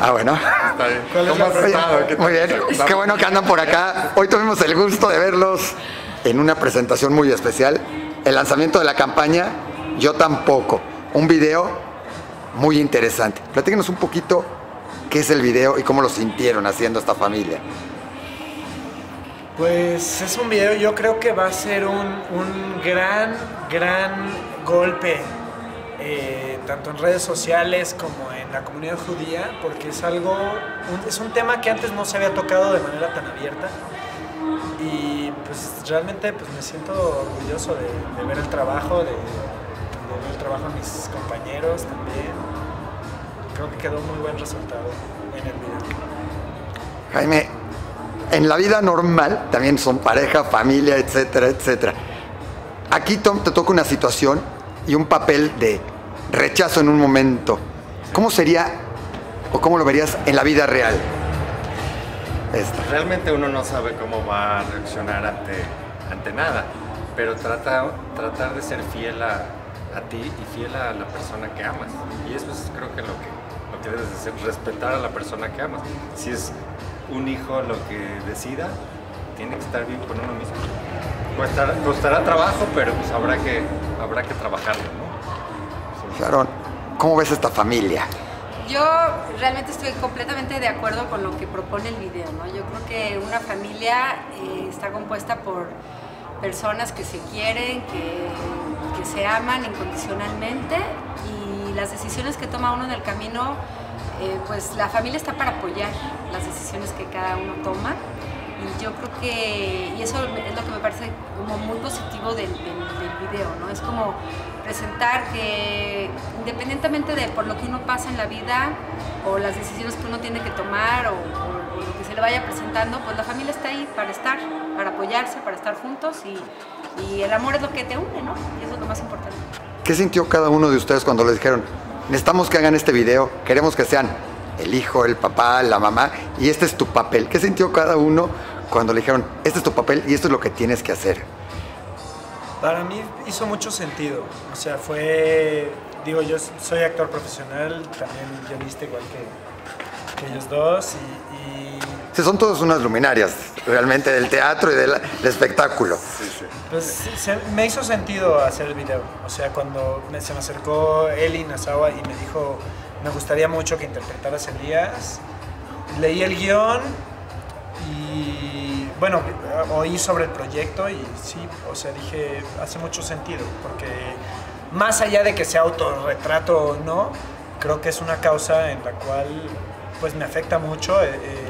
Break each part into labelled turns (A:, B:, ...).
A: Ah, bueno.
B: Está bien.
C: ¿Cuál es
B: ¿Cómo
C: la
B: has estado? ¿Qué tal?
A: Muy bien, qué bueno que andan por acá. Hoy tuvimos el gusto de verlos en una presentación muy especial, el lanzamiento de la campaña Yo tampoco, un video muy interesante. Platíquenos un poquito qué es el video y cómo lo sintieron haciendo esta familia.
C: Pues es un video, yo creo que va a ser un, un gran, gran golpe, eh, tanto en redes sociales como en la comunidad judía, porque es algo, es un tema que antes no se había tocado de manera tan abierta. Y pues realmente pues me siento orgulloso de, ver el trabajo, de, de ver el trabajo de mis compañeros también. Creo que quedó muy buen resultado en el video.
A: Jaime, en la vida normal también son pareja, familia, etcétera, etcétera. Aquí Tom, te toca una situación y un papel de rechazo en un momento. ¿Cómo sería o cómo lo verías en la vida real?
B: Realmente uno no sabe cómo va a reaccionar ante, ante nada, pero trata, tratar de ser fiel a, a ti y fiel a la persona que amas. Y eso es creo que lo que, lo que debes de hacer, respetar a la persona que amas. Si es un hijo lo que decida, tiene que estar bien con uno mismo. Costará, costará trabajo, pero pues habrá que, habrá que trabajarlo, ¿no?
A: Sharon, ¿cómo ves esta familia?
D: Yo realmente estoy completamente de acuerdo con lo que propone el video, ¿no? Yo creo que una familia eh, está compuesta por personas que se quieren, que, se aman incondicionalmente y las decisiones que toma uno en el camino, eh, pues la familia está para apoyar las decisiones que cada uno toma y yo creo que, y eso es lo que me parece como muy positivo del video, ¿no? Es como presentar que independientemente de por lo que uno pasa en la vida o las decisiones que uno tiene que tomar o lo que se le vaya presentando, pues la familia está ahí para estar, para apoyarse, para estar juntos y, y el amor es lo que te une, ¿no? Y eso es lo más importante.
A: ¿Qué sintió cada uno de ustedes cuando les dijeron, necesitamos que hagan este video, queremos que sean el hijo, el papá, la mamá, y este es tu papel? ¿Qué sintió cada uno cuando le dijeron, este es tu papel y esto es lo que tienes que hacer?
C: Para mí hizo mucho sentido. O sea, fue. Digo, yo soy actor profesional, también guionista igual que, que ellos dos. Y, y,
A: Sí, son todas unas luminarias, realmente, del teatro y del, del espectáculo.
C: pues se- me hizo sentido hacer el video. O sea, cuando me- se me acercó Eli Nazawa y me dijo, me gustaría mucho que interpretaras a Elías, leí el guion y bueno, oí sobre el proyecto y sí, o sea, dije, hace mucho sentido, porque más allá de que sea autorretrato o no, creo que es una causa en la cual pues me afecta mucho. eh, eh,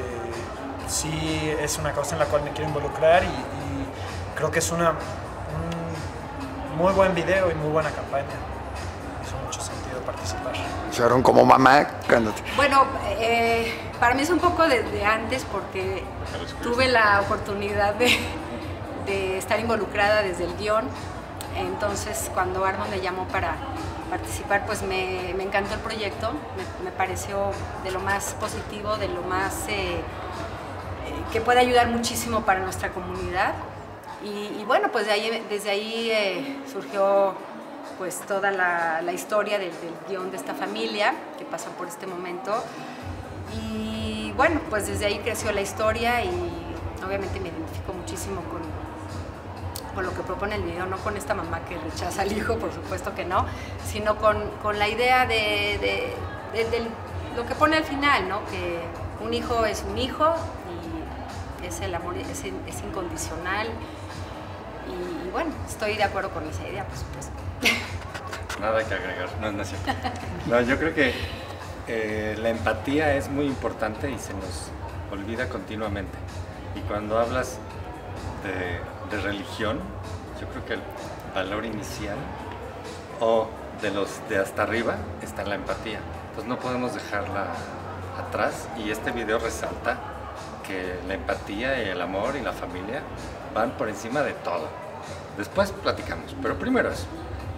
C: sí es una causa en la cual me quiero involucrar y, creo que es una, un muy buen video y muy buena campaña. Participar.
A: Sharon, como mamá, cuando te-
D: Bueno, eh, para mí es un poco desde antes porque tuve la oportunidad de, de estar involucrada desde el guion. Entonces, cuando Armand me llamó para participar, pues me, me encantó el proyecto. Me, me pareció de lo más positivo, de lo más eh, eh, que puede ayudar muchísimo para nuestra comunidad. Y, y bueno, pues de ahí- desde ahí eh, surgió pues toda la, historia del, del guion de esta familia que pasa por este momento. Y bueno, pues desde ahí creció la historia y obviamente me identifico muchísimo con, con lo que propone el video, no con esta mamá que rechaza al hijo, por supuesto que no, sino con, con la idea de, de- de- de lo que pone al final, ¿no? Que un hijo es un hijo y es el amor, es, es incondicional. Y, bueno, estoy de acuerdo con esa idea, por supuesto.
B: Nada que agregar, no, es cierto. No, yo creo que eh, la empatía es muy importante y se nos olvida continuamente. Y cuando hablas de, religión, yo creo que el valor inicial o de los de hasta arriba está la empatía. Entonces no podemos dejarla atrás y este video resalta que la empatía y el amor y la familia van por encima de todo. Después platicamos, pero primero eso.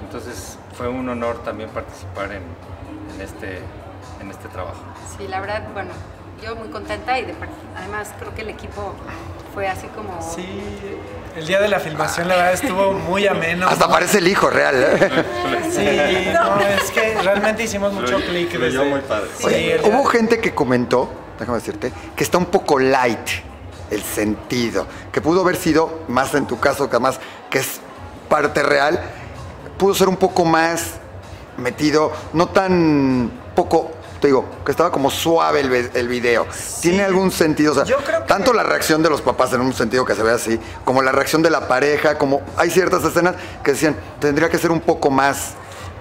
B: Entonces fue un honor también participar en, en este, en este trabajo.
D: Sí, la verdad, bueno, yo muy contenta y de además creo que el equipo fue así como...
C: Sí, el día de la filmación la verdad estuvo muy ameno.
A: Hasta parece el hijo real. ¿eh?
C: Sí, no, es que realmente hicimos mucho clic.
B: Fluyó muy padre.
C: Sí,
A: Oye, hubo gente que comentó, déjame decirte, que está un poco light el sentido, que pudo haber sido, más en tu caso, que además que es parte real, pudo ser un poco más metido, no tan poco, te digo, que estaba como suave el, el video. ¿Tiene algún sentido? O sea,
C: Yo creo que-
A: tanto la reacción de los papás en un sentido que se ve así, como la reacción de la pareja, como hay ciertas escenas que decían, tendría que ser un poco más...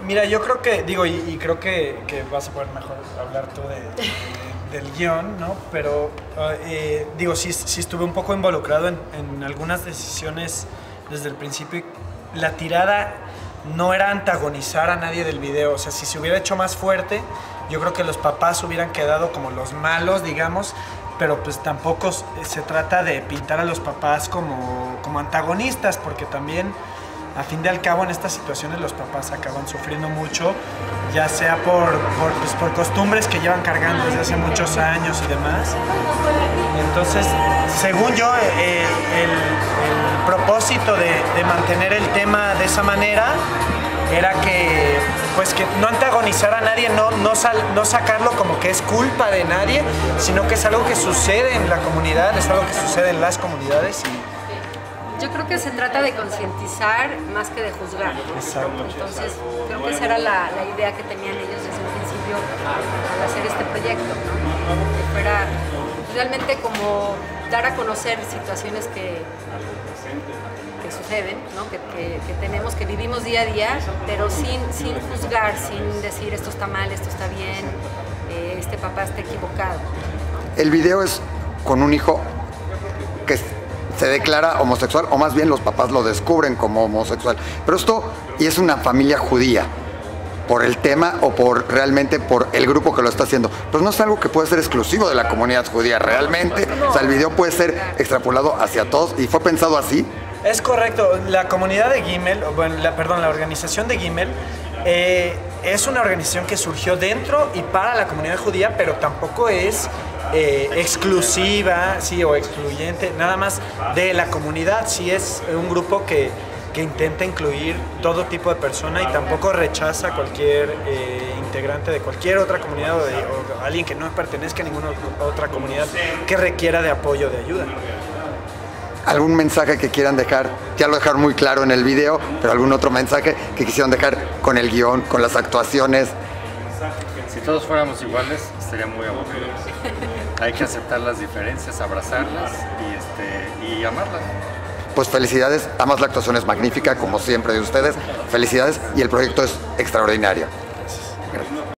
C: Mira, yo creo que, digo, y, creo que, que vas a poder mejor hablar tú de, de- del guion, ¿no? Pero, ah, eh, digo, sí, sí estuve un poco involucrado en, en algunas decisiones desde el principio. La tirada no era antagonizar a nadie del video, o sea, si se hubiera hecho más fuerte, yo creo que los papás hubieran quedado como los malos, digamos, pero pues tampoco se trata de pintar a los papás como, como antagonistas, porque también a fin de al cabo en estas situaciones los papás acaban sufriendo mucho, ya sea por, por, pues, por costumbres que llevan cargando desde hace muchos años y demás. Entonces, según yo, eh, el, propósito de, de mantener el tema de esa manera era que pues que no antagonizar a nadie, no, no, sal- no sacarlo como que es culpa de nadie, sino que es algo que sucede en la comunidad, es algo que sucede en las comunidades
D: Yo creo que se trata de concientizar más que de juzgar.
C: Exacto.
D: Entonces, creo que esa era la, la idea que tenían ellos desde un principio al hacer este proyecto, ¿no? Que fuera realmente como dar a conocer situaciones que, que suceden, ¿no? que, que- que tenemos, que vivimos día a día, pero sin, sin juzgar, sin decir esto está mal, esto está bien, eh, este papá está equivocado.
A: El video es con un hijo que se declara homosexual, o más bien los papás lo descubren como homosexual. Pero esto, y es una familia judía, por el tema o por realmente por el grupo que lo está haciendo. Pero no es algo que puede ser exclusivo de la comunidad judía, realmente. O sea, el video puede ser extrapolado hacia todos y fue pensado así.
C: Es correcto, la comunidad de Gimel, bueno, la, perdón, la organización de Gimel eh, es una organización que surgió dentro y para la comunidad judía, pero tampoco es eh, exclusiva, sí, o excluyente, nada más de la comunidad, sí es un grupo que, que intenta incluir todo tipo de persona y tampoco rechaza cualquier eh, integrante de cualquier otra comunidad o, de, alguien que no pertenezca a ninguna otra comunidad que requiera de apoyo, de ayuda.
A: ¿Algún mensaje que quieran dejar? Ya lo dejaron muy claro en el video, pero algún otro mensaje que quisieran dejar con el guion, con las actuaciones.
B: Si todos fuéramos iguales, estaría muy aburrido. Hay que aceptar las diferencias, abrazarlas y, este, y amarlas.
A: Pues felicidades, además la actuación es magnífica, como siempre de ustedes. Felicidades y el proyecto es extraordinario.